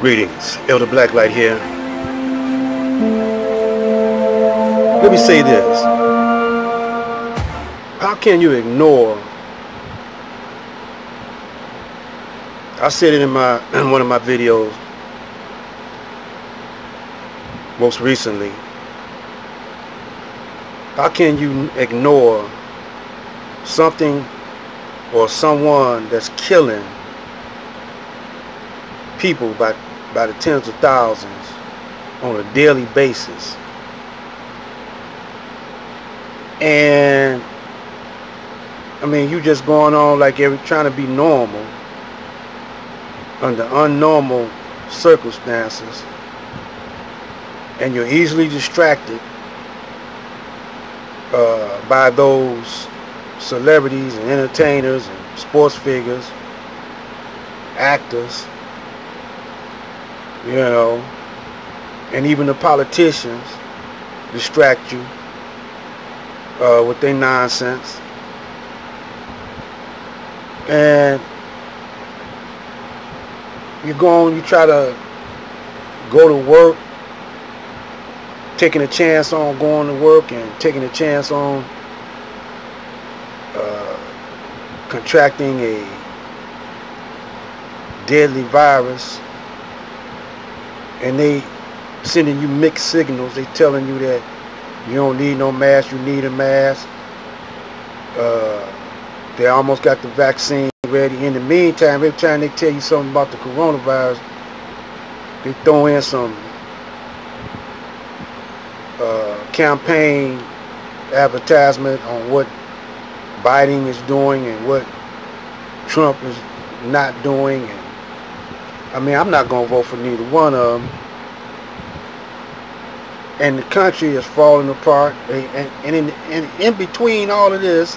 Greetings, Elder Blacklight here. Let me say this. How can you ignore I said it in my in one of my videos most recently. How can you ignore something or someone that's killing people by by the tens of thousands on a daily basis? And I mean, you just going on like every trying to be normal under unnormal circumstances and you're easily distracted uh, by those celebrities and entertainers and sports figures, actors, you know, and even the politicians distract you uh, with their nonsense. And you go on, you try to go to work, taking a chance on going to work and taking a chance on uh, contracting a deadly virus and they sending you mixed signals. They telling you that you don't need no mask, you need a mask. Uh, they almost got the vaccine ready. In the meantime, every time they tell you something about the coronavirus, they throw in some uh, campaign advertisement on what Biden is doing and what Trump is not doing. And I mean, I'm not going to vote for neither one of them. And the country is falling apart. And, and in, in, in between all of this,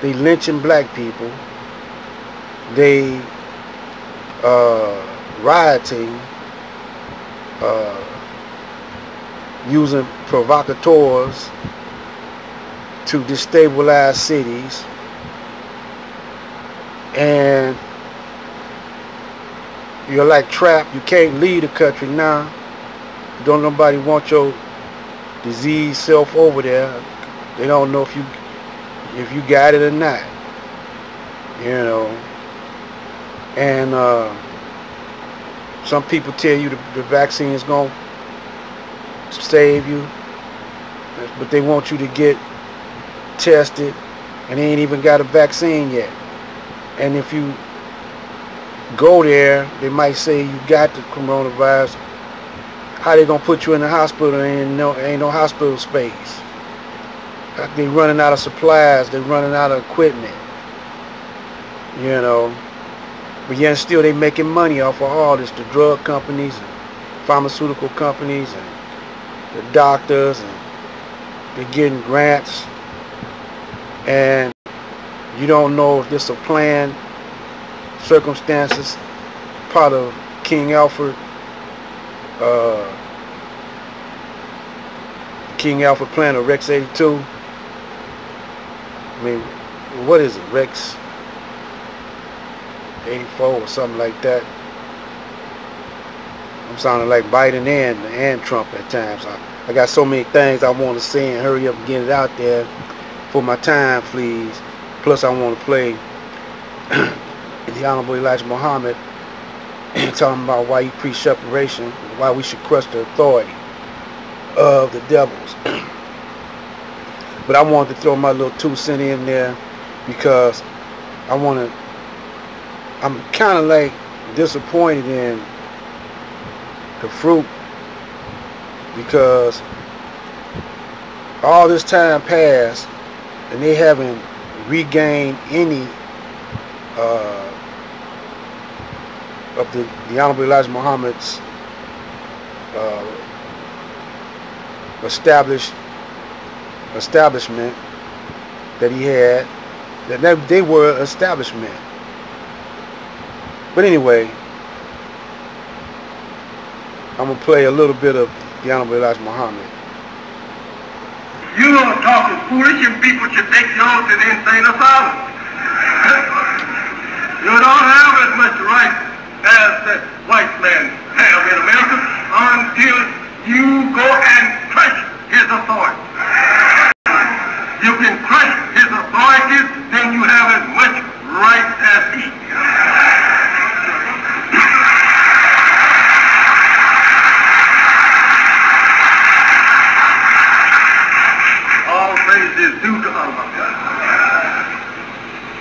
they lynching black people they uh, rioting uh, using provocateurs to destabilize cities and you're like trapped you can't leave the country now. Don't nobody want your disease self over there. They don't know if you if you got it or not you know. And uh, some people tell you the, the vaccine is going to save you, but they want you to get tested, and they ain't even got a vaccine yet. And if you go there, they might say you got the coronavirus. How they gonna put you in the hospital? Ain't no ain't no hospital space. They running out of supplies. They running out of equipment. You know. But yet still they making money off of all this, the drug companies and pharmaceutical companies and the doctors and they're getting grants and you don't know if this a planned circumstances part of King Alfred uh, King Alfred plan of Rex 82 I mean what is it Rex 84 or something like that. I'm sounding like Biden and and Trump at times. I, I got so many things I want to say and hurry up and get it out there for my time, please. Plus, I want to play the Honorable Elijah Muhammad talking about why he preached separation, why we should crush the authority of the devils. but I wanted to throw my little two cent in there because I want to I'm kind of like disappointed in the fruit because all this time passed and they haven't regained any uh, of the, the Honorable Elijah Muhammad's uh, established establishment that he had that they were establishment but anyway, I'm to play a little bit of the Honorable Elijah Muhammad. You are talking foolish and people should take to the insane asylum. you don't have as much right as the white men have in America until you go and crush his authority. You can crush his authority, then you have as much right as he. All is due to Allah.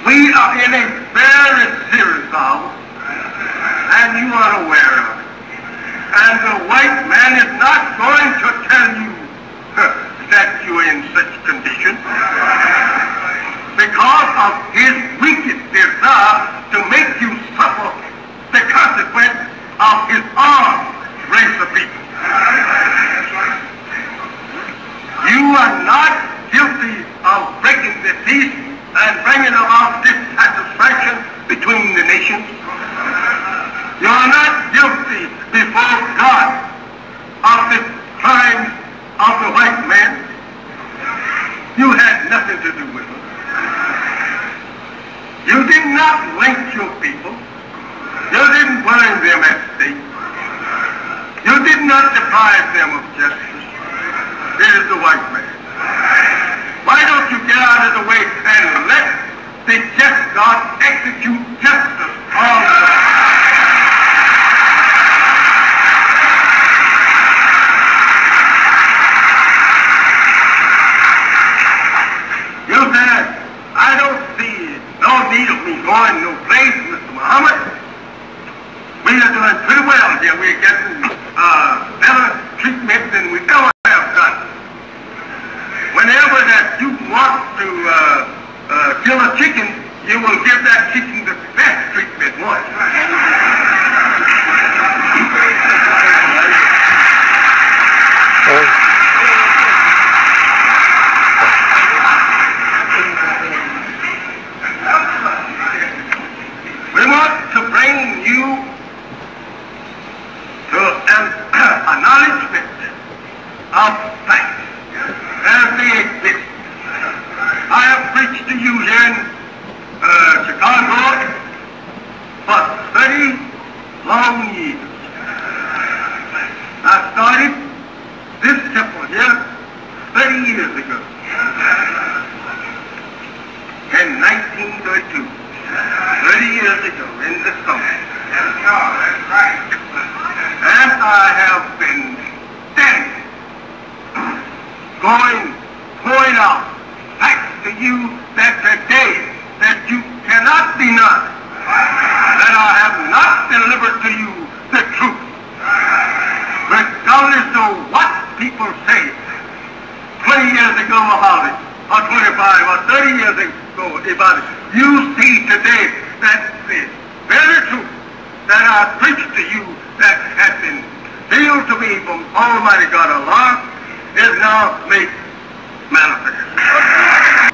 We are in a very serious peace and bringing about dissatisfaction between the nations. You are not guilty before God of the crimes of the white man. You had nothing to do with it. You did not lynch your people. You didn't burn them at stake. You did not deprive them of justice. It is the white man. Why don't you get out of the way and let the just God execute justice on the You said, I don't see no need of me going no place, Mr. Muhammad. We are doing pretty well here. We're getting uh, better treatment than we ever have done. Whenever that you want to uh, uh, kill a chicken, you will give that chicken the best treatment once. We want to bring you to an acknowledgement of facts as they exist. I have preached to you here in uh, Chicago for 30 long years. I started this temple here 30 years ago in 1932. 30 years ago in the summer. That's right. And I have been steady, going, pouring out facts to you that today that you cannot deny that I have not delivered to you the truth. Regardless of what people say 20 years ago about it, or 25 or 30 years ago about you see today that the very truth that I preached to you that has been revealed to me from Almighty God Allah is now made manifest.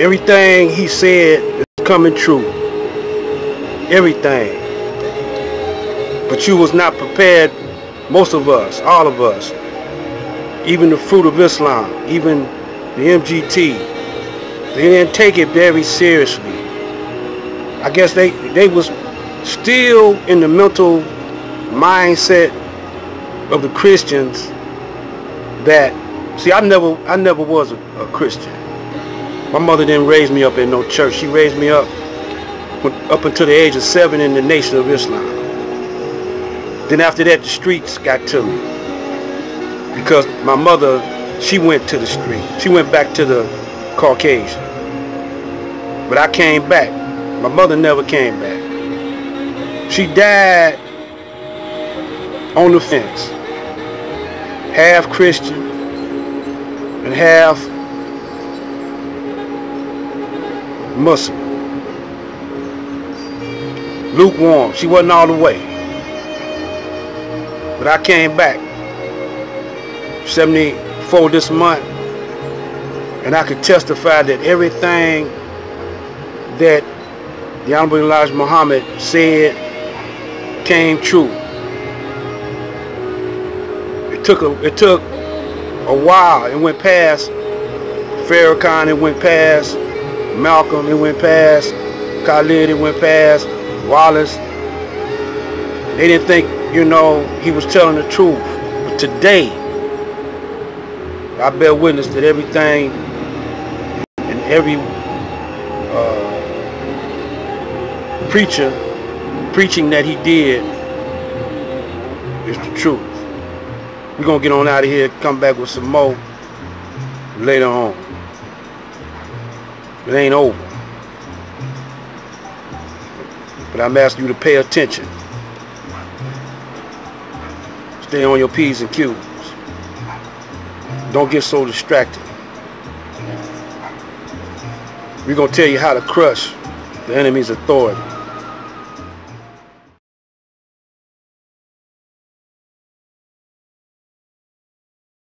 Everything he said is coming true. Everything. But you was not prepared, most of us, all of us, even the fruit of Islam, even the MGT, they didn't take it very seriously. I guess they, they was still in the mental mindset of the Christians that, see, I never, I never was a, a Christian. My mother didn't raise me up in no church. She raised me up up until the age of seven in the Nation of Islam. Then after that, the streets got to me. Because my mother, she went to the street. She went back to the Caucasian. But I came back. My mother never came back. She died on the fence. Half Christian and half Muslim. Lukewarm. She wasn't all the way. But I came back 74 this month and I could testify that everything that the Honorable Elijah Muhammad said came true. It took a it took a while. It went past Farrakhan, it went past Malcolm, it went past Khalid, it went past Wallace. They didn't think, you know, he was telling the truth. But today, I bear witness that everything and every uh, preacher preaching that he did is the truth. We're going to get on out of here, come back with some more later on. It ain't over. But I'm asking you to pay attention. Stay on your P's and Q's. Don't get so distracted. We're going to tell you how to crush the enemy's authority.